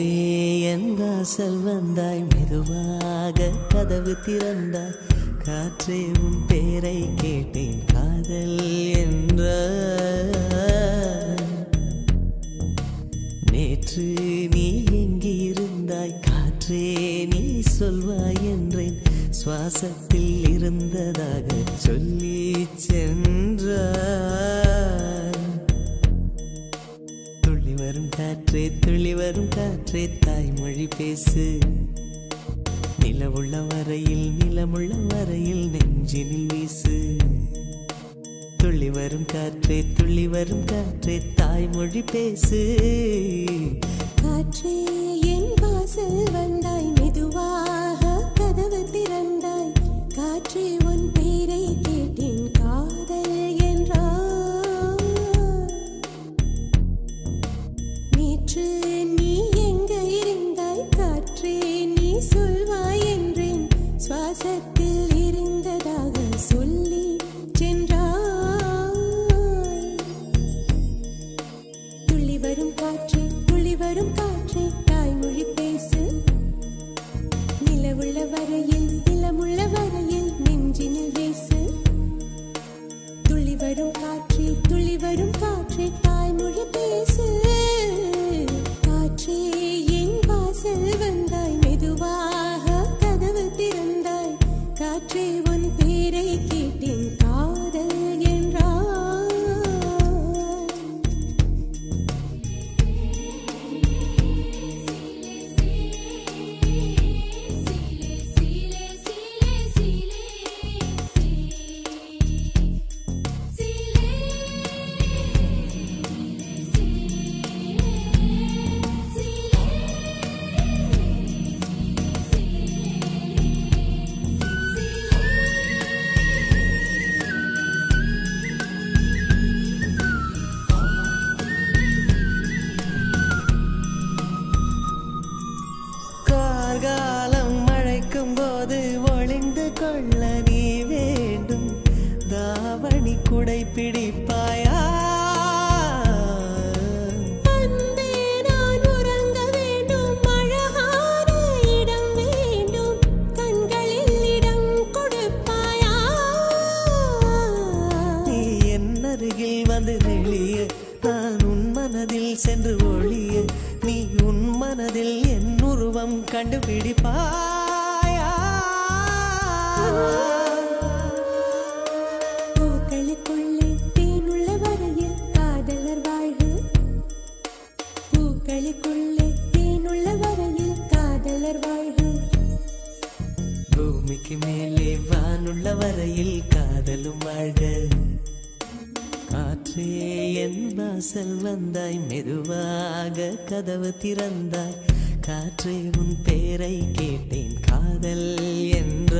வாசல் செல்வந்தாய்? மெதுவாக கதவு திறந்தாய். காற்றே உன் பேரை கேட்டேன் காதல் என்ற நேற்று நீ எங்கிருந்தாய்? காற்றே நீ சொல்வாய் என்றேன். சுவாசத்தில் இருந்ததாக சொல்லி சென்றாய். காற்றே துள்ளி வரும் காற்றே தாய்மொழி பேசு. நிலவுள்ள வரையில் நிலமுள்ள வரையில் நெஞ்சினில் வீசு. துள்ளி வரும் காற்றே துள்ளி வரும் காற்றே தாய்மொழி பேசு. காற்றே என் வாசல் வந்தாய் மெதுவாக கதவு திறந்தாய். காற்றே உன் நிலவுள்ள சென்று ஒளிய நீ உன் மனதில் என் உருவம் கண்டுபிடிப்பாயா? பூக்களுக்குள்ளே தேனுள்ள வரையில் காதலர் வாழ்வு. பூக்களுக்குள்ளே தேனுள்ள வரையில் காதலர் வாழ்வு. பூமிக்கு மேலே வானுள்ள வரையில் காதலும் வாழ்க. காற்றே என் வாசல் வந்தாய் மெதுவாக கதவு திறந்தாய். காற்றே உன் பேரை கேட்டேன் காதல் என்ற